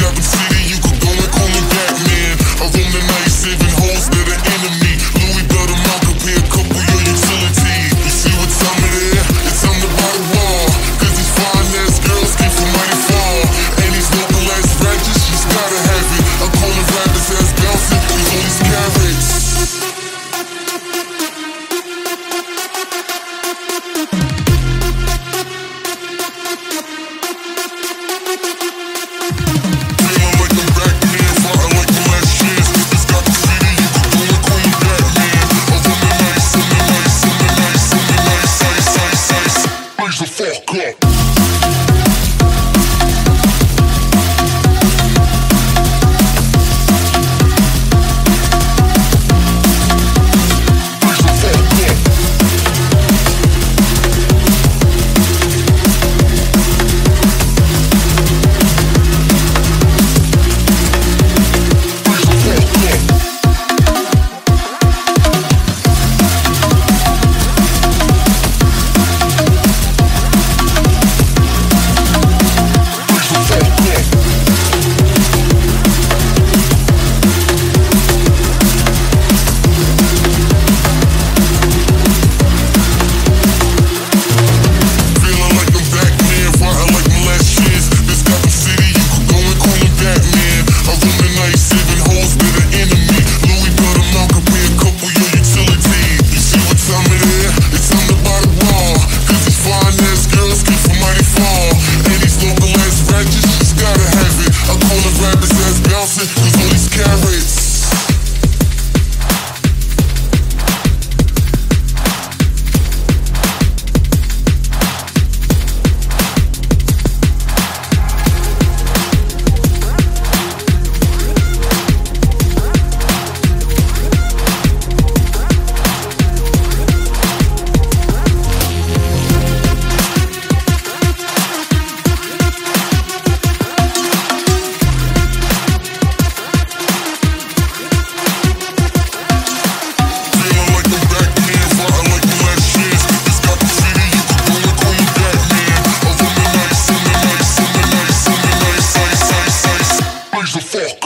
never seen. Raise the fuck up.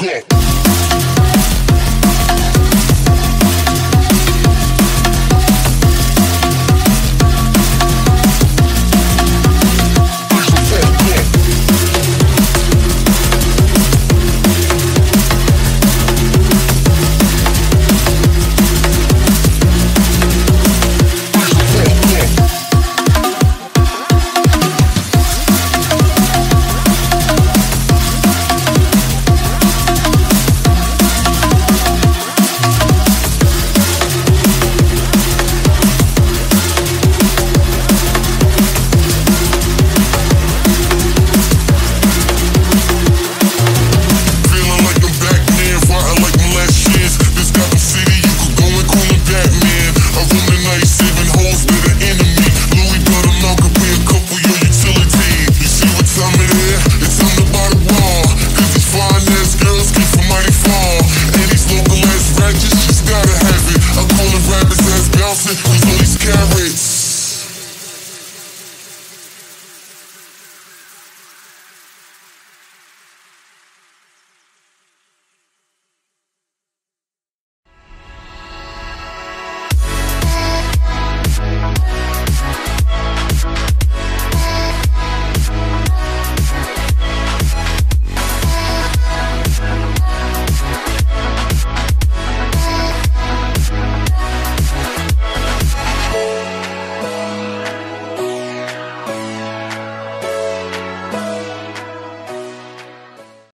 Feeling